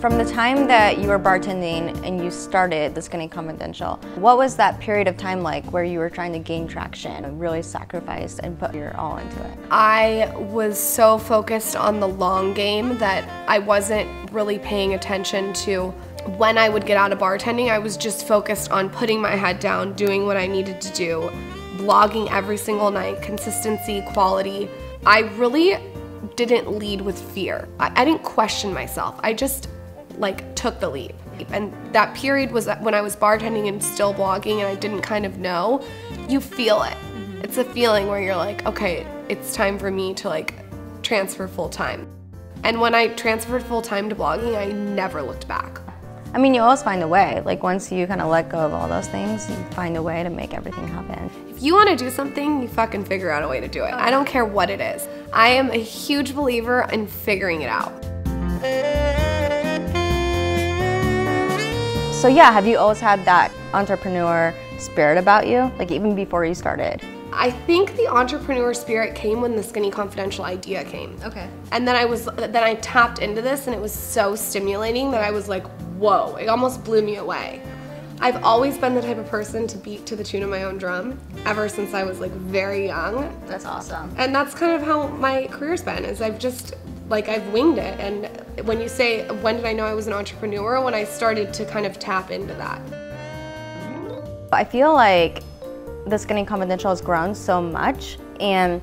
From the time that you were bartending and you started the Skinny Confidential, what was that period of time like where you were trying to gain traction and really sacrifice and put your all into it? I was so focused on the long game that I wasn't really paying attention to when I would get out of bartending. I was just focused on putting my head down, doing what I needed to do, blogging every single night, consistency, quality. I really didn't lead with fear. I, I didn't question myself. I just like took the leap. And that period was when I was bartending and still blogging and I didn't kind of know. You feel it. Mm-hmm. It's a feeling where you're like, okay, it's time for me to like transfer full time. And when I transferred full time to blogging, I never looked back. I mean, you always find a way. Like once you kind of let go of all those things, you find a way to make everything happen. If you want to do something, you fucking figure out a way to do it. I don't care what it is. I am a huge believer in figuring it out. So yeah, have you always had that entrepreneur spirit about you? Like even before you started? I think the entrepreneur spirit came when the Skinny Confidential idea came. Okay. And then I was then I tapped into this and it was so stimulating that I was like, whoa, it almost blew me away. I've always been the type of person to beat to the tune of my own drum ever since I was like very young. That's awesome. And that's kind of how my career's been is I've just like I've winged it. And when you say, when did I know I was an entrepreneur? When I started to kind of tap into that. I feel like the Skinny Confidential has grown so much and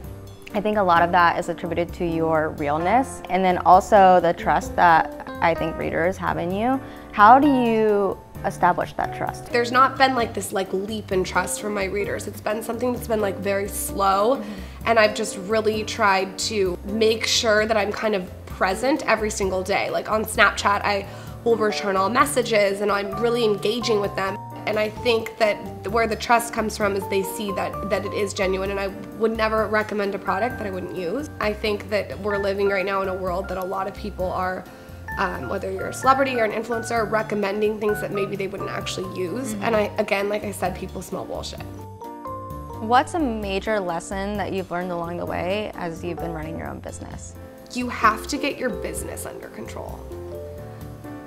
I think a lot of that is attributed to your realness and then also the trust that I think readers have in you. How do you establish that trust? There's not been like this like leap in trust from my readers. It's been something that's been like very slow mm-hmm. and I've just really tried to make sure that I'm kind of present every single day. Like on Snapchat, I will return all messages and I'm really engaging with them. And I think that where the trust comes from is they see that, that it is genuine and I would never recommend a product that I wouldn't use. I think that we're living right now in a world that a lot of people are um, whether you're a celebrity or an influencer, recommending things that maybe they wouldn't actually use. Mm -hmm. And I, again, like I said, people smell bullshit. What's a major lesson that you've learned along the way as you've been running your own business? You have to get your business under control.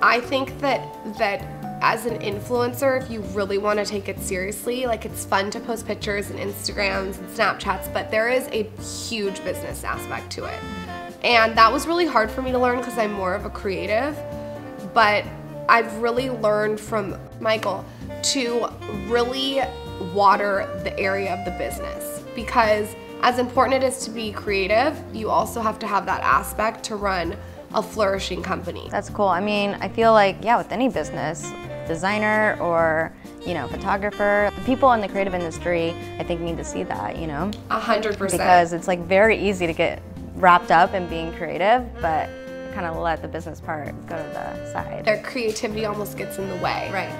I think that that as an influencer, if you really want to take it seriously, like it's fun to post pictures and Instagrams and Snapchats, but there is a huge business aspect to it. And that was really hard for me to learn because I'm more of a creative. But I've really learned from Michael to really water the area of the business because as important it is to be creative, you also have to have that aspect to run a flourishing company. That's cool. I mean, I feel like, yeah, with any business, designer or, you know, photographer, the people in the creative industry, I think need to see that, you know? A hundred percent. Because it's like very easy to get wrapped up in being creative, but kind of let the business part go to the side. Their creativity almost gets in the way. Right.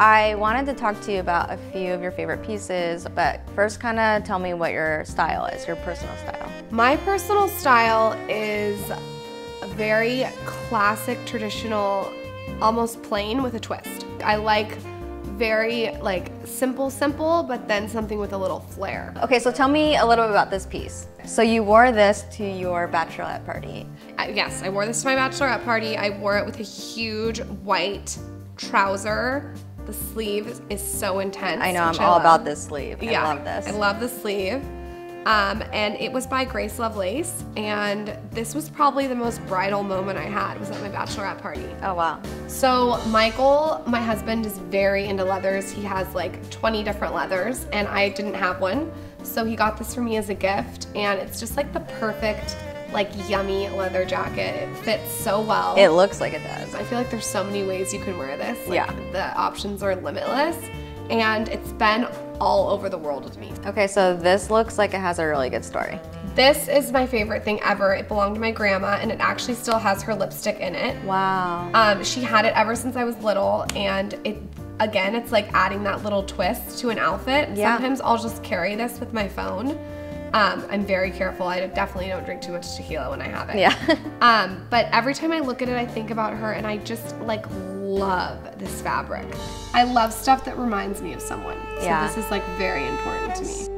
I wanted to talk to you about a few of your favorite pieces, but first kind of tell me what your style is, your personal style. My personal style is a very classic, traditional, almost plain with a twist. I like very like simple, simple, but then something with a little flair. Okay, so tell me a little bit about this piece. So you wore this to your bachelorette party. Uh, yes, I wore this to my bachelorette party. I wore it with a huge white trouser. The sleeve is so intense. I know, I'm all about this sleeve. Yeah, I love this. I love the sleeve. Um, and it was by Grace Lovelace. And this was probably the most bridal moment I had was at my bachelorette party. Oh, wow. So Michael, my husband, is very into leathers. He has like 20 different leathers and I didn't have one. So he got this for me as a gift and it's just like the perfect like yummy leather jacket. It fits so well. It looks like it does. I feel like there's so many ways you can wear this. Like, yeah. The options are limitless and it's been all over the world with me. Okay, so this looks like it has a really good story. This is my favorite thing ever. It belonged to my grandma and it actually still has her lipstick in it. Wow. Um, she had it ever since I was little and it again, it's like adding that little twist to an outfit. Yeah. Sometimes I'll just carry this with my phone. Um, I'm very careful. I definitely don't drink too much tequila when I have it. Yeah. um, but every time I look at it, I think about her and I just like love this fabric. I love stuff that reminds me of someone. So yeah. this is like very important to me.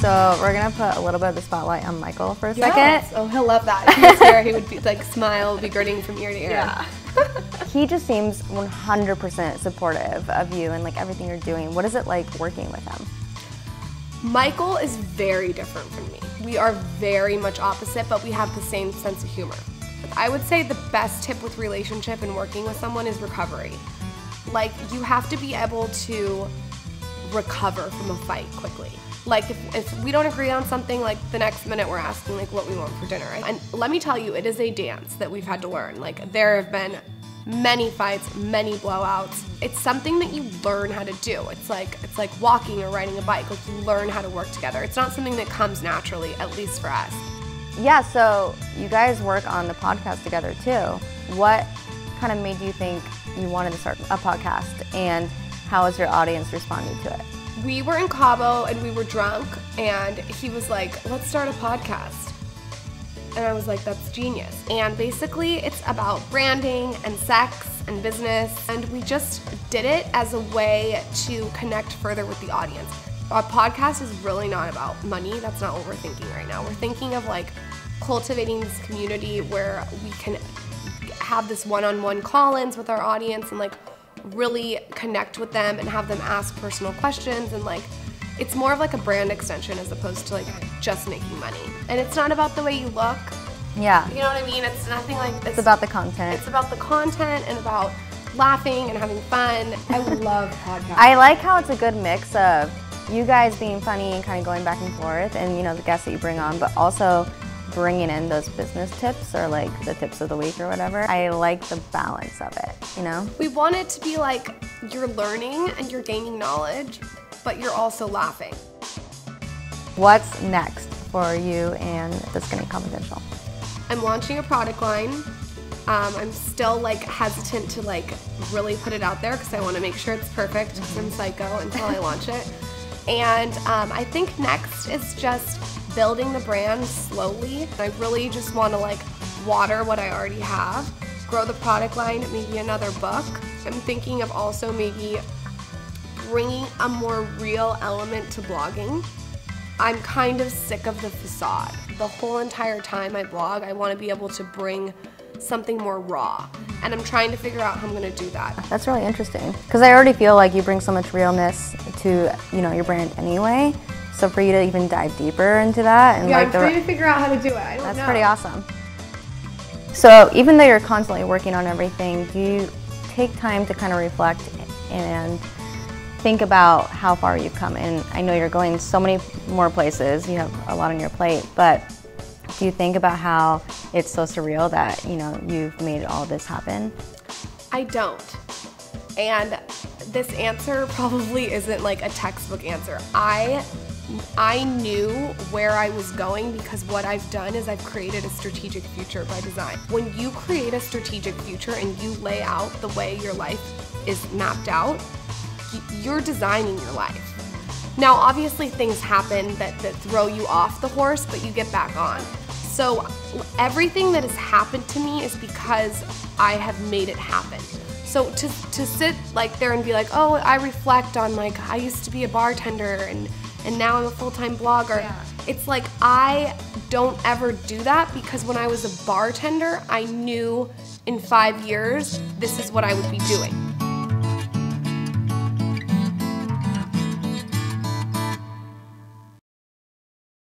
So we're gonna put a little bit of the spotlight on Michael for a Yes. second. Oh, he'll love that. He was here, he would be like smile, be grinning from ear to ear. Yeah. He just seems 100% supportive of you and like everything you're doing. What is it like working with him? Michael is very different from me. We are very much opposite, but we have the same sense of humor. I would say the best tip with relationship and working with someone is recovery. Like you have to be able to recover from a fight quickly. Like if, if we don't agree on something, like the next minute we're asking like what we want for dinner. And let me tell you, it is a dance that we've had to learn. Like there have been many fights, many blowouts. It's something that you learn how to do. It's like it's like walking or riding a bike. Like you learn how to work together. It's not something that comes naturally, at least for us. Yeah, so you guys work on the podcast together too. What kind of made you think you wanted to start a podcast and how has your audience responded to it? We were in Cabo and we were drunk, and he was like, let's start a podcast. And I was like, that's genius. And basically, it's about branding and sex and business. And we just did it as a way to connect further with the audience. Our podcast is really not about money. That's not what we're thinking right now. We're thinking of like cultivating this community where we can have this one-on-one call-ins with our audience and like really connect with them and have them ask personal questions and like it's more of like a brand extension as opposed to like just making money. And it's not about the way you look. Yeah, You know what I mean? It's nothing like it's about the content. it's about the content and about laughing and having fun. I love podcasts. I like how it's a good mix of you guys being funny and kind of going back and forth and you know the guests that you bring on, but also bringing in those business tips or like the tips of the week or whatever. I like the balance of it, you know? we want it to be like you're learning and you're gaining knowledge, but you're also laughing. What's next for you and the Skinny Confidential? I'm launching a product line. Um, I'm still like hesitant to like really put it out there because I want to make sure it's perfect because I'm psycho until I launch it. And um, I think next is just building the brand slowly. I really just want to like water what I already have, grow the product line, maybe another book. I'm thinking of also maybe bringing a more real element to blogging. I'm kind of sick of the facade. The whole entire time I blog, I want to be able to bring something more raw. And I'm trying to figure out how I'm going to do that. That's really interesting because I already feel like you bring so much realness to you know your brand anyway. So for you to even dive deeper into that and like I'm the trying to figure out how to do it. I don't That's pretty awesome. So even though you're constantly working on everything, do you take time to kind of reflect and think about how far you've come? And I know you're going so many more places. You have a lot on your plate, but do you think about how it's so surreal that you know you've made all this happen? I don't. And this answer probably isn't like a textbook answer. I I knew where I was going because what I've done is I've created a strategic future by design. When you create a strategic future and you lay out the way your life is mapped out, you're designing your life. Now, obviously, things happen that, that throw you off the horse, but you get back on. So, everything that has happened to me is because I have made it happen. So to, to sit like there and be like, oh, I reflect on like I used to be a bartender and and now I'm a full-time blogger. It's like I don't ever do that because when I was a bartender, I knew in five years this is what I would be doing.